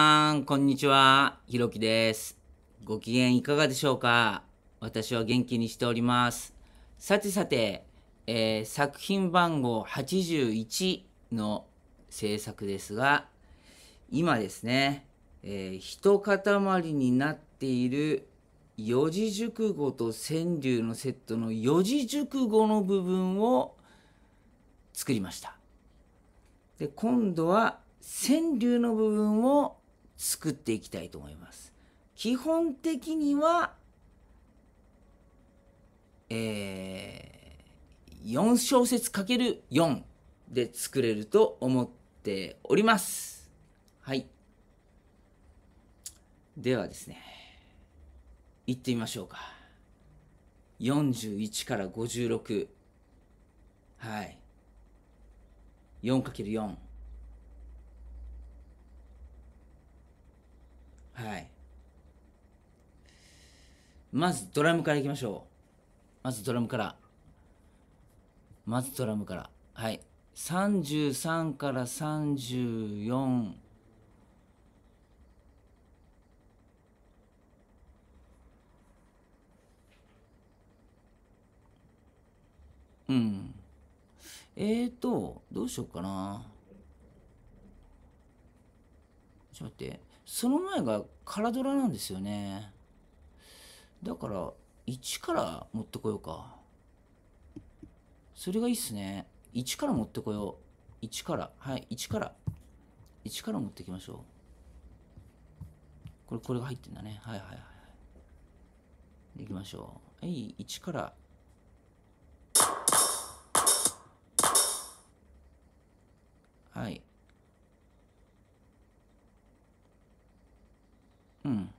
ん、こんにちは。ひろきです。ご機嫌いかがでしょうか？私は元気にしております。さてさて、えー作品番号81の制作ですが、今ですね、えー一塊になっている四字熟語と川柳のセットの四字熟語の部分を作りました。で今度は川柳の部分を作っていきたいと思います。基本的にはえー、4小節かける4で作れると思っております。はい。ではですね行ってみましょうか。41から56はい。4×4 はい。まずドラムからいきましょう。まずドラムから。まずドラムから。はい。33から34うん。えーと、どうしようかな。ちょっと待って。その前がカラドラなんですよね。だから、1から持ってこようか。それがいいっすね。1から持ってこよう。1から。はい、1から。1から持ってきましょう。これ、これが入ってんだね。はいはいはいはい。いきましょう。はい、1から。はい。うん。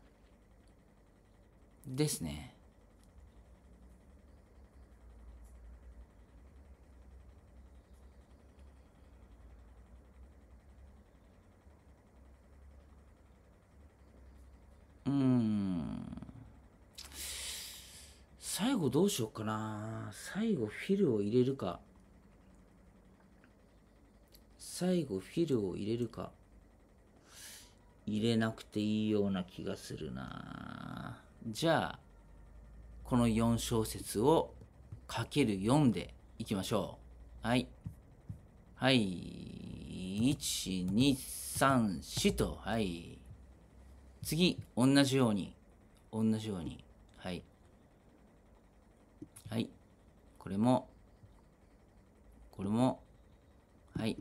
ですね。うん。最後どうしようかな。最後フィルを入れるか。最後フィルを入れるか入れなくていいような気がするな。じゃあこの4小節をかける4でいきましょう。はい。はい。1234と。はい。次同じように。同じように。はい。はい。これも。これも。はい。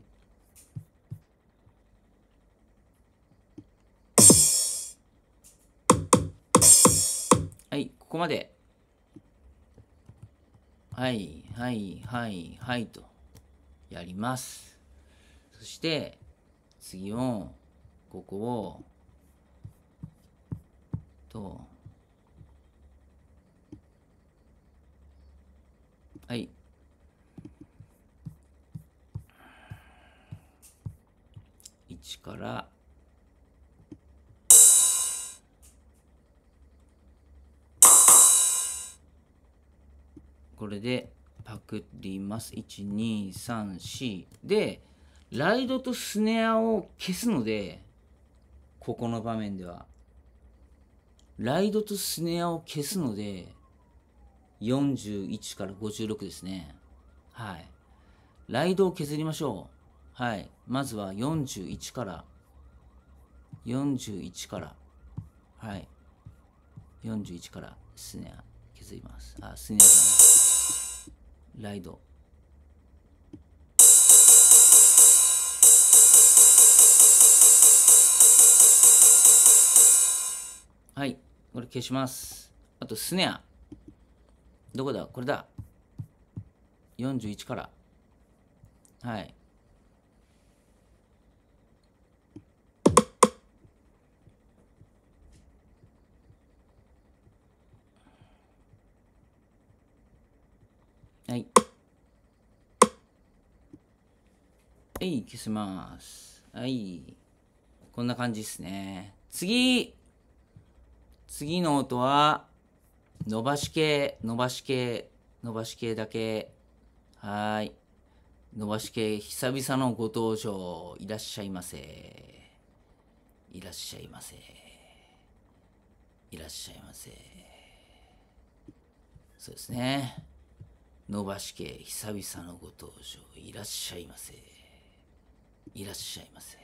ここまで。はい、はい、はい、はいとやります。そして、次を、ここを、と、はい。1から、これでパクります。1234でライドとスネアを消すのでここの場面では。ライドとスネアを消すので41から56ですね。はい。ライドを削りましょう。はい。まずは41から。41から。はい。41からスネア削ります。あスネアじゃない。ライド。はいこれ消します。あとスネア。どこだ？これだ。41から。はい。はい。はい、消します。はい。こんな感じですね。次次の音は、伸ばし系、伸ばし系、伸ばし系だけ。はい。伸ばし系、久々のご登場、いらっしゃいませ。いらっしゃいませいらっしゃいませそうですね伸ばし系久々のご登場。いらっしゃいませ。いらっしゃいませ。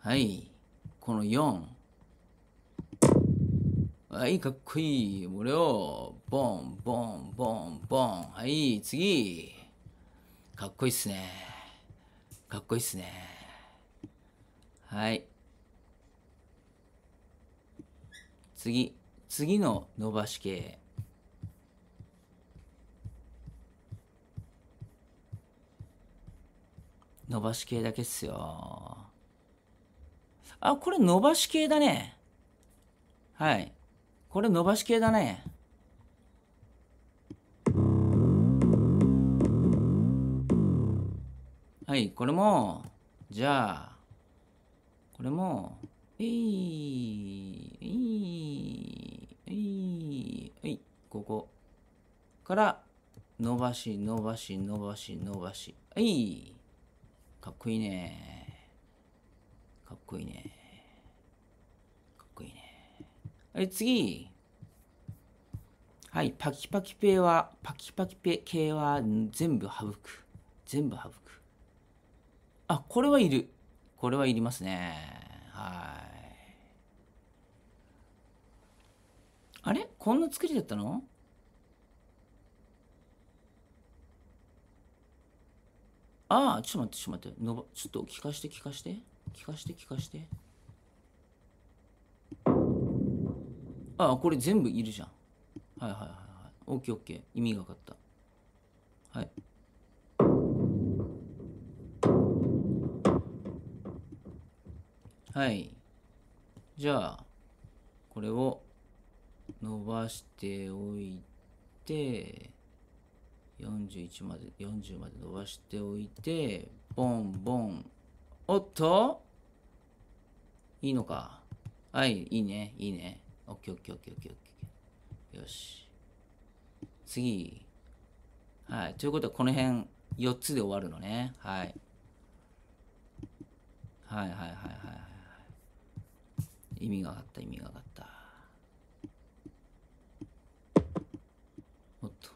はい。この4はいかっこいい。これをボンボンボンボン。はい次。かっこいいっすね。かっこいいっすね。はい。次。次の伸ばし系伸ばし系だけっすよ。あこれ伸ばし系だね。はい。これ伸ばし系だね。はいこれもじゃあこれもえいえいえいえいここから伸ばし伸ばし伸ばし伸ばしはい。かっこいいね。かっこいいね。かっこいいね。はい次。はいパキパキ系はパキパキペ系は全部省く全部省くあこれはいる。これはいりますね。はい。あれ？こんな作りだったの？ああ、ちょっと待って、ちょっと待って。のばちょっと聞かして、聞かして。聞かして、聞かして。ああ、これ全部いるじゃん。はいはいはいはい。オッケーオッケー。意味が分かった。はい。はい。じゃあ、これを伸ばしておいて、41まで40まで伸ばしておいてボンボン。おっと？いいのか。はいいいね。いいね。オッケーオッケーオッケーオッケーオッケーよし。次。はい。ということはこの辺4つで終わるのね。はい。はいはいはいはいはい。意味があった意味があった。1、2、3、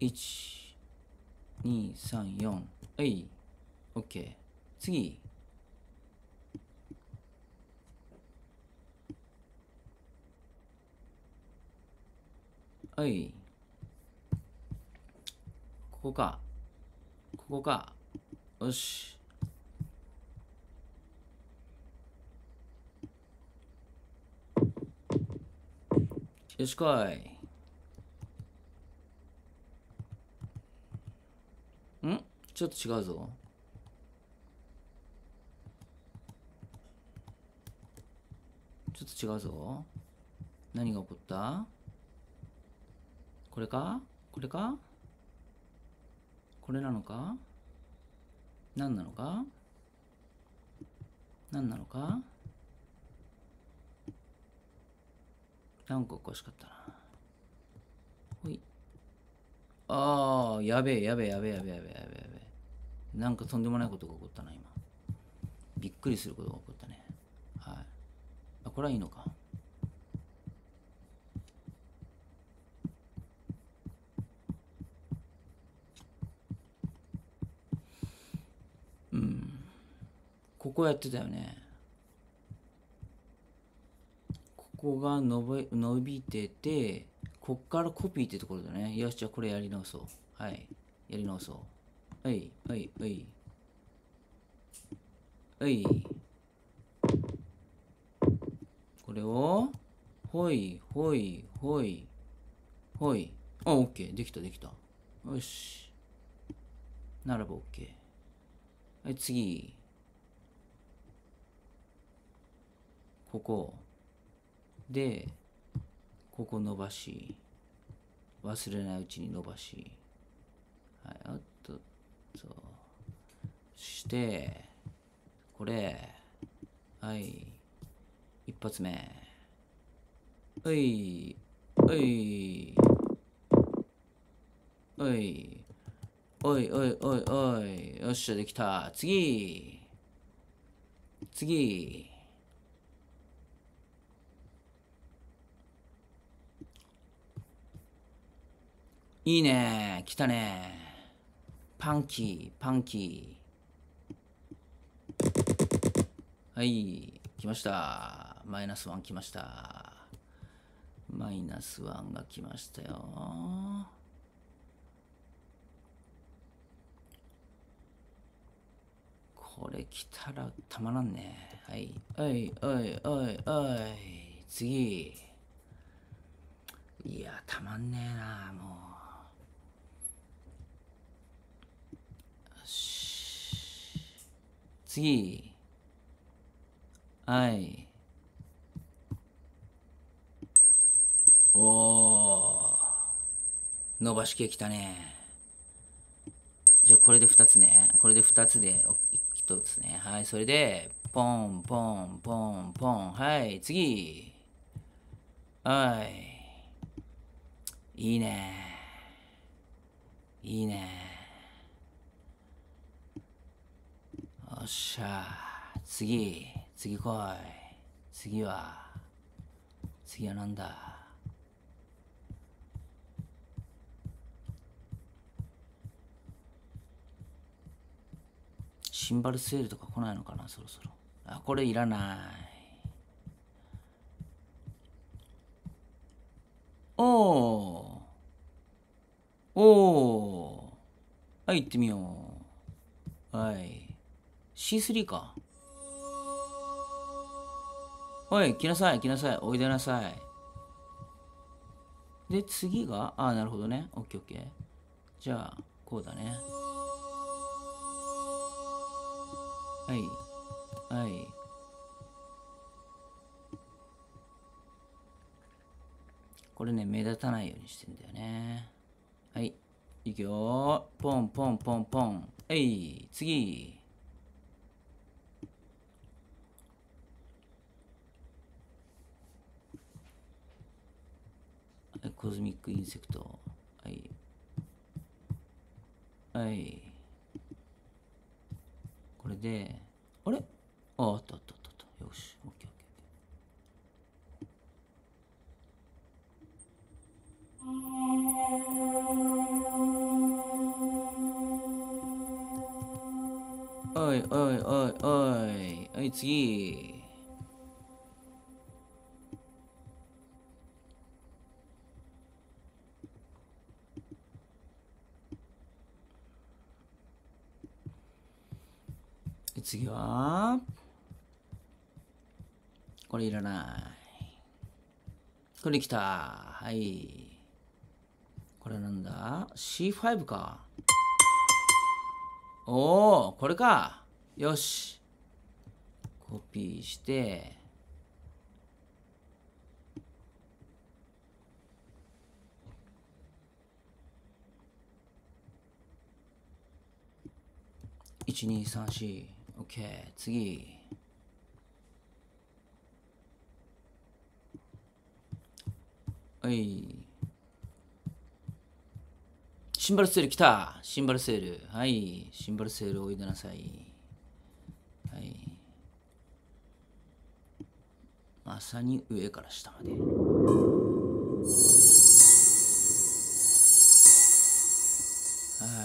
1234。はい。OK。次。はい。ここか。ここか。よし。よしこい。ちょっと違うぞ。ちょっと違うぞ。何が起こった？これか？これか？これなのか？何なのか？何なのか？なんかおかしかったな。ほい。ああやべえやべえやべえやべえやべえやべえ。なんかとんでもないことが起こったな今。びっくりすることが起こったね。はい。あこれはいいのか。うん。ここやってたよね。ここが伸び伸びててこっからコピーってところだね。よしじゃあこれやり直そう。はい。やり直そう。はい、はい、はい。はい。これを、ほい、ほい、ほい、ほい。あ、オッケー。できた、できた。よし。ならばオッケー。はい、次。ここ。で、ここ伸ばし。忘れないうちに伸ばし。はい、あ、そうしてこれはい一発目はいはいおい。おいおいおいおい。よっしゃ、できた。次。次。いいね。来たね。パンキー、パンキー。はい。来ました。マイナスワン来ました。マイナスワンが来ましたよ。これ来たらたまらんね。はい。おいおいおいおい。次。いや、たまんねえな、もう。よ次。はい。おお。伸ばし系きたね。じゃあこれで2つね。これで2つで1つね。はい。それで、ポンポンポンポン。はい。次。はい。いいね。いいね。よっしゃ。次。次来い。次は。次はなんだ？シンバルセールとか来ないのかなそろそろ。あ、これいらない。おおおおはい、行ってみよう。はい。C3 か。おい、来なさい、来なさい、おいでなさい。で、次が、ああ、なるほどね。オッケーオッケー。じゃあ、こうだね。はい。はい。これね、目立たないようにしてんだよね。はい。いくよポンポンポンポン。えい、次。cosmic insect。はい。はい。これで、あれ？あ、あったあったあったあった。よし。オッケーオッケー。おいおいおいおい。はい、次。次はこれいらない。これ来た。はい。これなんだ？C5 か。おおこれか。よし。コピーして。1234 OK 次はいシンバルセール来たシンバルセールはいシンバルセールおいでなさいはいまさに上から下までは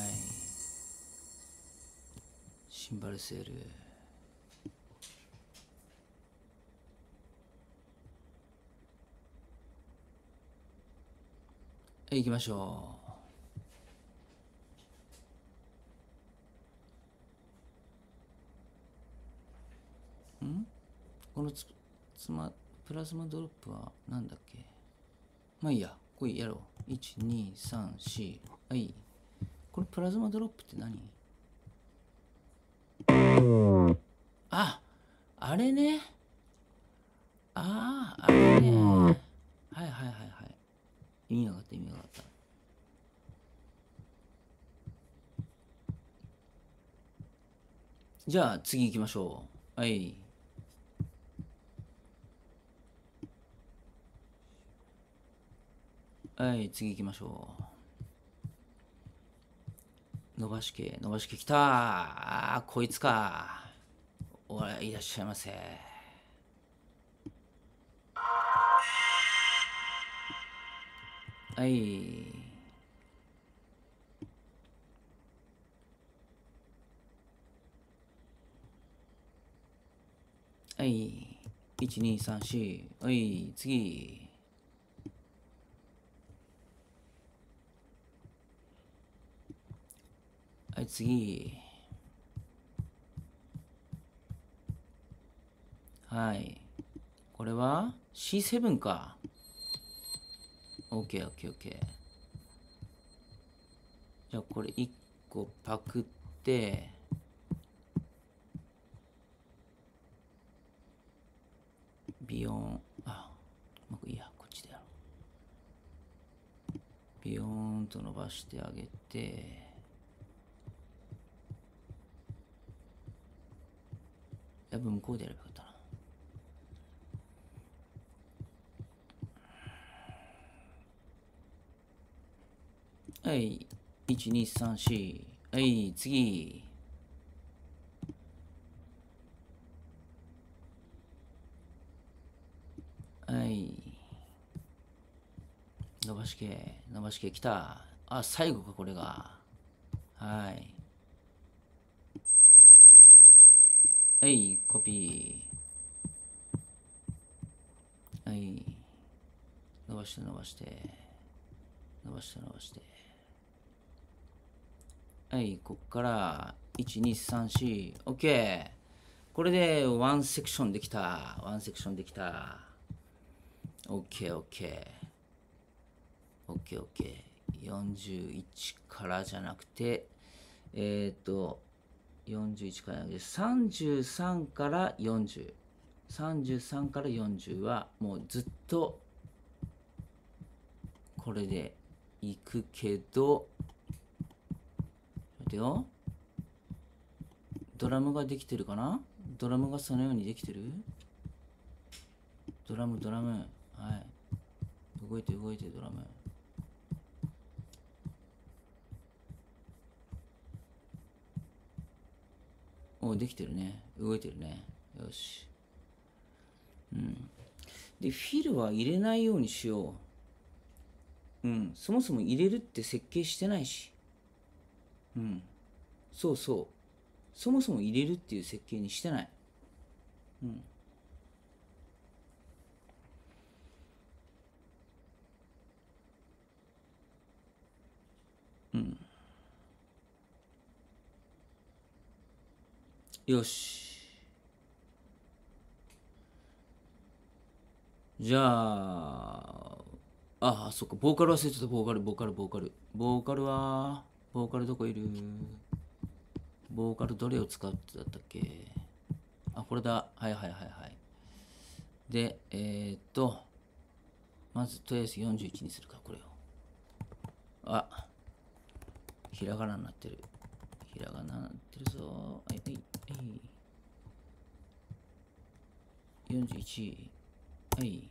いンバルセール行きましょうこのつつまプラズマドロップはなんだっけまあいいやこれやろう1234はいこのプラズマドロップって何ああれね。あああれね。はいはいはいはい。意味なかった意味なかった。じゃあ次行きましょう。はい。はい次行きましょう伸ばし系伸ばし系きた。あこいつか。おいいらっしゃいませ。はい。はい。1234はい次。はい。これは？C7 か。OKOKOK じゃあこれ1個パクって。ビヨーン。あうまくいいや。こっちでやろう。ビヨーンと伸ばしてあげて。やっぱ向こうでやればよかったな。はい。1234はい次。はい。伸ばし系伸ばし系きた。あ最後かこれが。はい。はいコピー。はい。伸ばして伸ばして。伸ばして伸ばして。はいこっから1234 OK これでワンセクションできた。ワンセクションできた。OKOK OKOK41 からじゃなくてえっ、ー、と41からで33から4033から40はもうずっとこれでいくけど待てよ。ドラムができてるかな？ドラムがそのようにできてる？ドラムドラム。はい。動いて動いてドラム。おできてるね。動いてるね。よし。うん。でフィルは入れないようにしよう。うん。そもそも入れるって設計してないし。うん。そうそう。そもそも入れるっていう設計にしてない。うん。よし。じゃあああそっかボーカル忘れてた。ボーカルボーカルボーカル。ボーカルはボーカルどこいる？ボーカルどれを使ってたったっけ？あこれだ。はいはいはいはい。でえー、っとまずとりあえず41にするかこれを。あひらがなになってる。ひらがなってるぞ。はい、はい、はい。41。はい。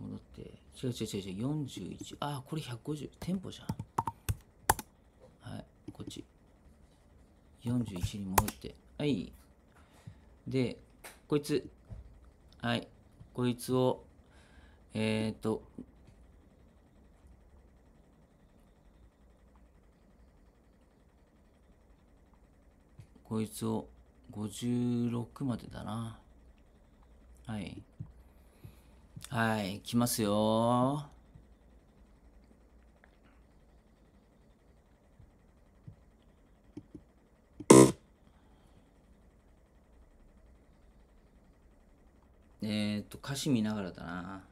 戻って。違う違う違う違う。41。あ、これ150。テンポじゃん。はい、こっち。41に戻って。はい。で、こいつ。はい。こいつを、えっ、ー、と、こいつを56までだな。はい。はい、来ますよえっ、と、歌詞見ながらだな。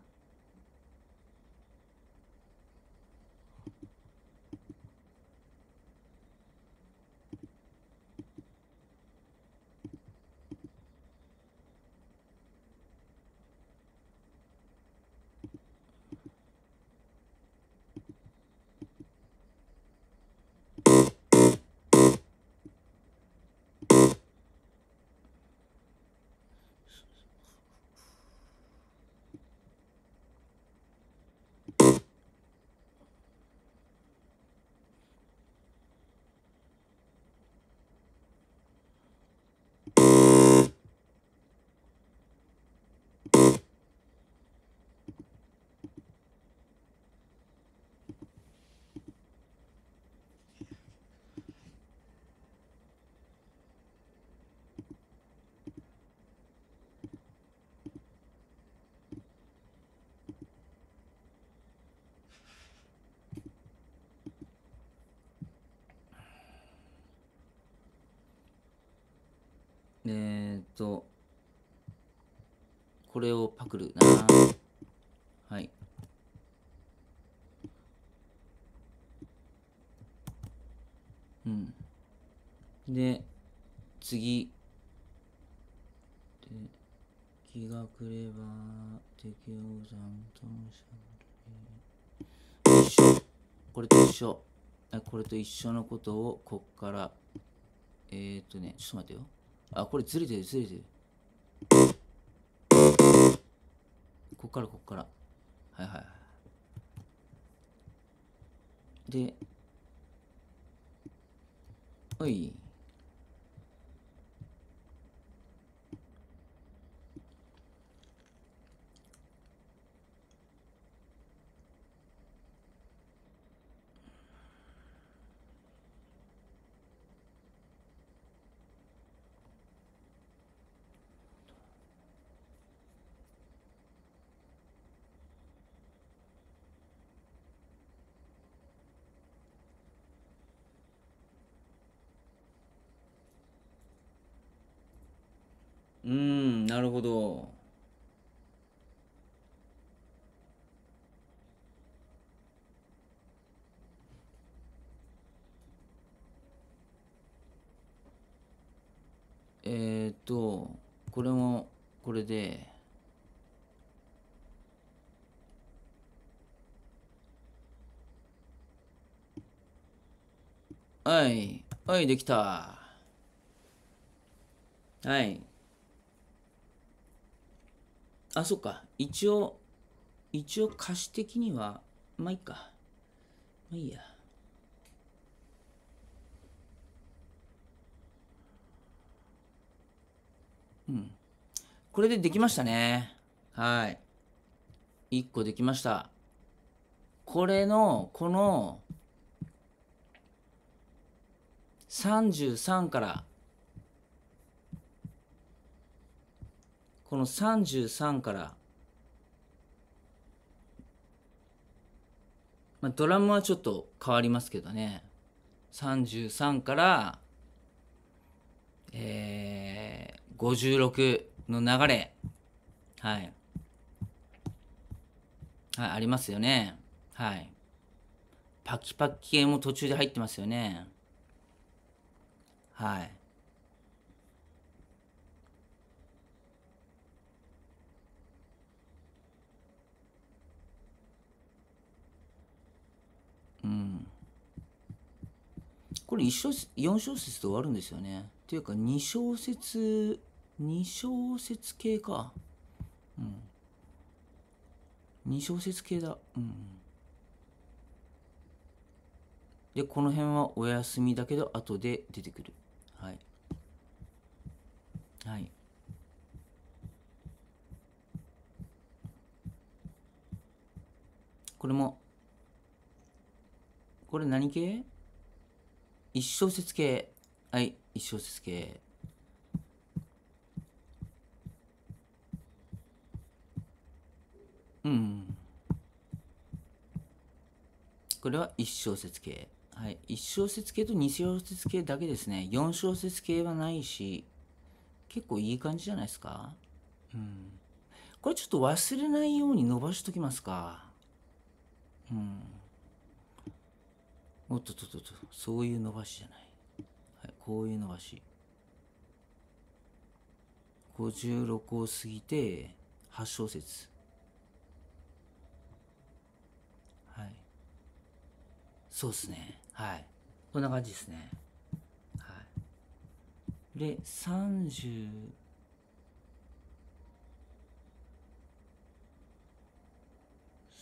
これをパクるな。はい。うん。で次。で気がくれば適応山と一緒これと一緒。これと一緒のことをこっから。えー、っとねちょっと待ってよ。あこれずれてるずれてる。こっからこっから。はいはいはい。でおい。うーんなるほど。えー、っとこれもこれで。はいはいできた。はい。あそっか。一応一応歌詞的にはまあいいか。まあいいや。うん。これでできましたね。はい。1個できました。これのこの33からこの33から、まあ、ドラムはちょっと変わりますけどね。33からえー、56の流れ。はい。はいありますよね。はい。パキパキ系も途中で入ってますよね。はい。これ一小節4小節で終わるんですよね。っていうか2小節2小節系か。うん。2小節系だ。うん。でこの辺はお休みだけど後で出てくる。はい。はい。これもこれ何系？一小節系はい一小節系うん。これは一小節系はい一小節系と二小節系だけですね。四小節系はないし結構いい感じじゃないですか。うん。これちょっと忘れないように伸ばしときますか。うん。おっとっとっとっとそういう伸ばしじゃない、はい、こういう伸ばし。56を過ぎて8小節。はい。そうっすね。はい。こんな感じですね。はい。で30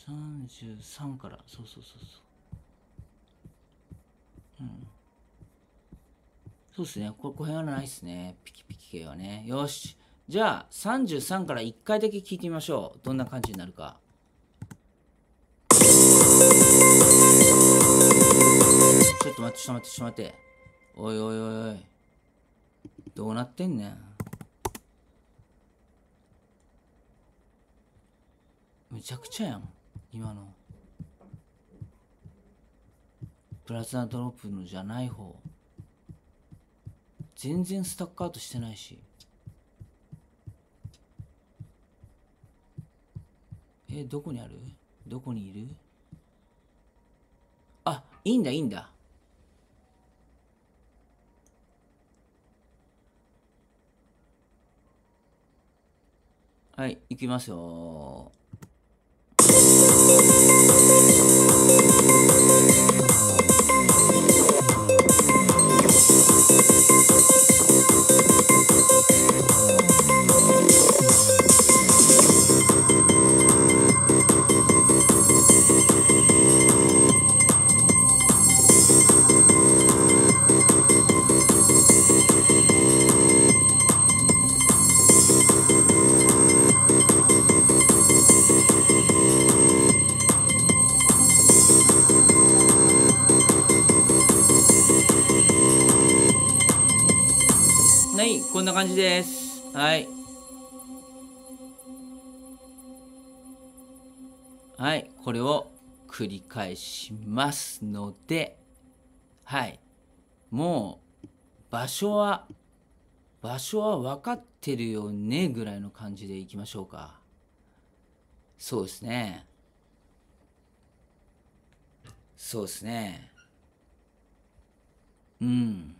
33から。そうそうそうそう。そうですね。ここ辺はないですね。ピキピキ系はね。よし。じゃあ33から1回だけ聞いてみましょう。どんな感じになるか。ちょっと待ってちょっと待ってちょっと待って。おいおいおいおい。どうなってんねん。むちゃくちゃやん。今の。プラズナドロップのじゃない方。全然スタックアウトしてないし。えどこにある？どこにいる？あいいんだいいんだ。はい行きますよ。こんな感じですはい。はいこれを繰り返しますのではい。もう場所は場所は分かってるよねぐらいの感じでいきましょうか。そうですね。そうですね。うん。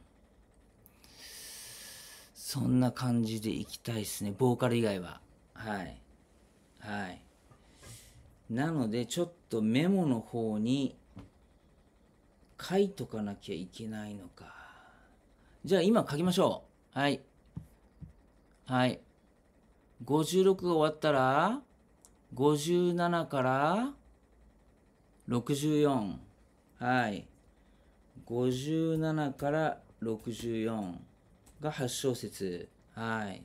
そんな感じでいきたいですね。ボーカル以外は。はい。はい。なのでちょっとメモの方に書いとかなきゃいけないのか。じゃあ今書きましょう。はい。はい。56が終わったら57から64はい。57から64が8小節。はい。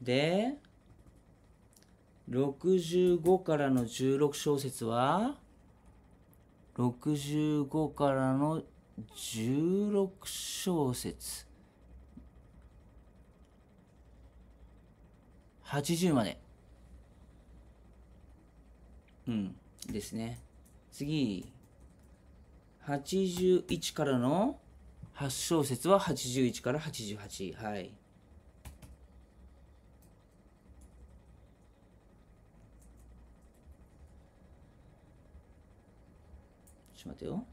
で65からの16小節は65からの16小節。80まで。うん。ですね。次。81からの8小節は81から88はい。ちょっと待てよ。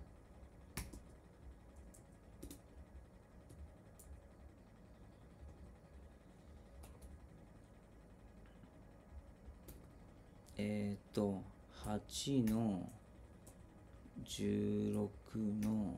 えっ、ー、と8の16の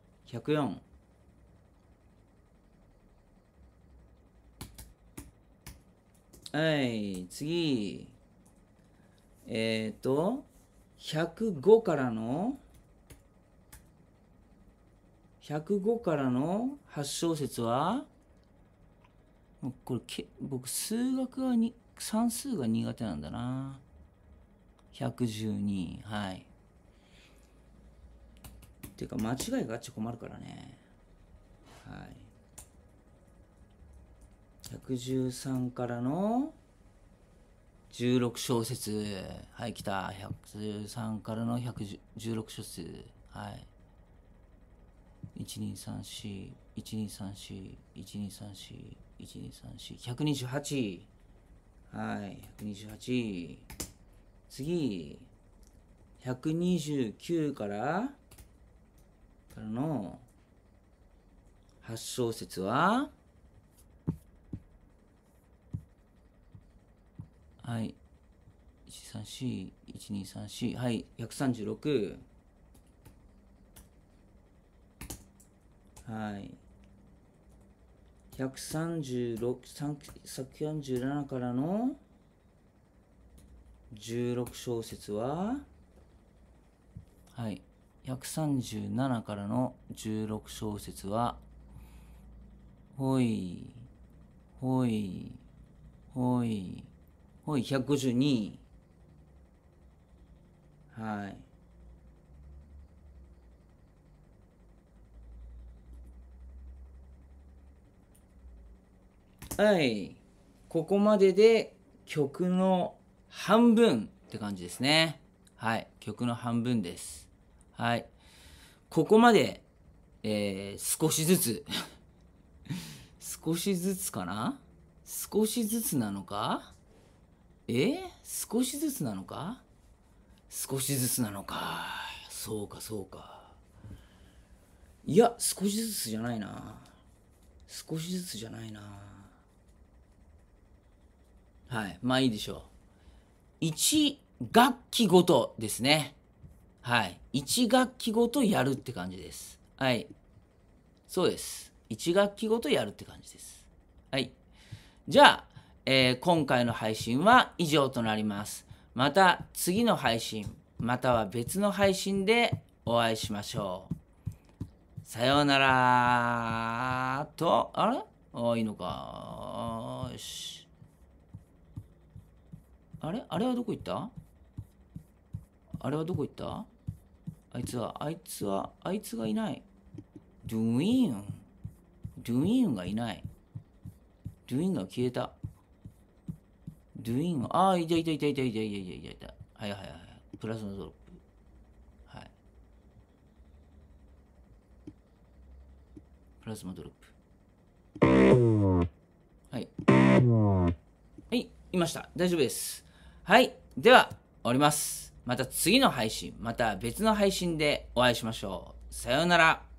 104はい次。えっ、ー、と105からの105からの8小節はこれけ僕数学がに算数が苦手なんだな。112はい。っていうか間違いがあっちゃ困るからね。はい。113からの16小節。はい来た。113からの116小節。はい。1234 1234 1234 1234 128はい128次。129からからの8小節ははい。134123はい。136はい。136 147からの16小節ははい。137からの16小節はほいほいほいほい、152。はい。はい。ここまでで曲の半分って感じですね。はい。曲の半分です。はい。ここまで、えー、少しずつ。少しずつかな？少しずつなのか？え？ー、少しずつなのか？少しずつなのか。そうかそうか。いや少しずつじゃないな。少しずつじゃないな。はい。まあいいでしょう。1学期ごとですね。はい。1学期ごとやるって感じです。はい。そうです。1学期ごとやるって感じです。はい。じゃあ、えー、今回の配信は以上となります。また次の配信または別の配信でお会いしましょう。さようならと、あれ？あいいのか。よし。あれ？あれはどこ行った？あれはどこ行った？あいつは、あいつは、あいつがいない。ドゥイーン。ドゥイーンがいない。ドゥイーンが消えた。ドゥイーンが、ああ、いたいたいたいたいたいたいたいたいた。はいはいはい。プラスのドロップ。はい。プラズマドロップ。はい。はい、いました。大丈夫です。はい。では、終わります。また次の配信、また別の配信でお会いしましょう。さようなら。